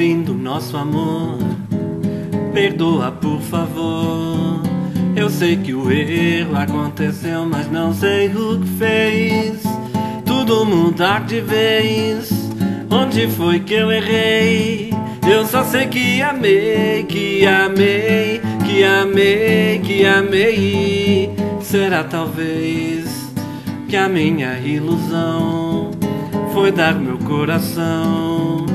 fim do nosso amor. Perdoa, por favor. Eu sei que o erro aconteceu, mas não sei o que fez. Tudo mudar de vez. Onde foi que eu errei? Eu só sei que amei, que amei, que amei, que amei. Será talvez que a minha ilusão foi dar meu coração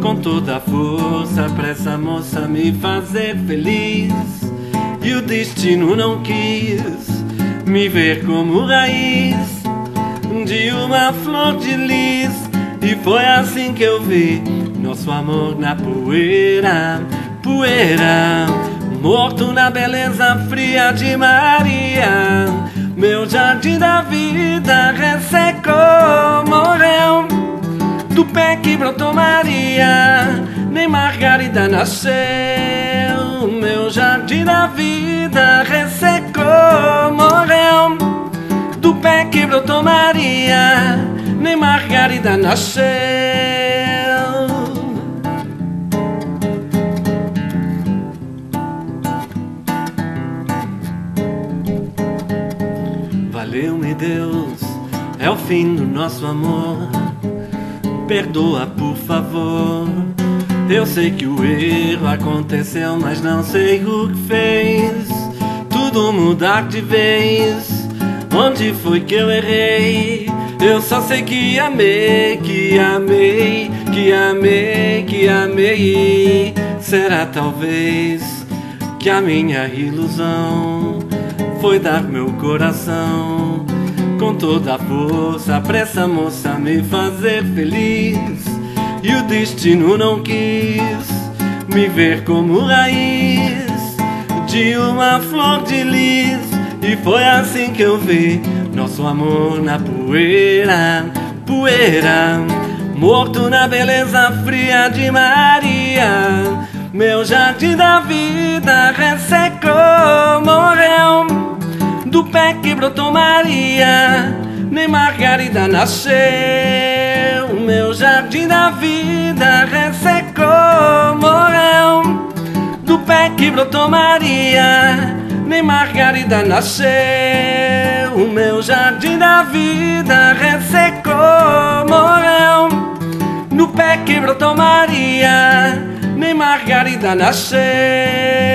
com toda a força pra essa moça me fazer feliz. E o destino não quis me ver como raiz de uma flor de lis. E foi assim que eu vi nosso amor na poeira, poeira, morto na beleza fria de Maria. Meu jardim da vida que brotou Maria, nem Margarida nasceu. Meu jardim da vida ressecou, morreu do pé que brotou Maria, nem Margarida nasceu. Valeu-me Deus, é o fim do nosso amor. Perdoa, por favor. Eu sei que o erro aconteceu, mas não sei o que fez. Tudo mudar de vez. Onde foi que eu errei? Eu só sei que amei, que amei, que amei, que amei. Será talvez que a minha ilusão foi dar meu coração com toda a força pra essa moça me fazer feliz. E o destino não quis me ver como raiz de uma flor de lis. E foi assim que eu vi nosso amor na poeira, poeira, morto na beleza fria de Maria. Meu jardim da vida ressecou, morreu do pé que brotou Maria, nem Margarida nasceu. Meu jardim da vida ressecou, morreu. Do pé que brotou Maria, nem Margarida nasceu. Meu jardim da vida ressecou, morreu. No pé que brotou Maria, nem Margarida nasceu.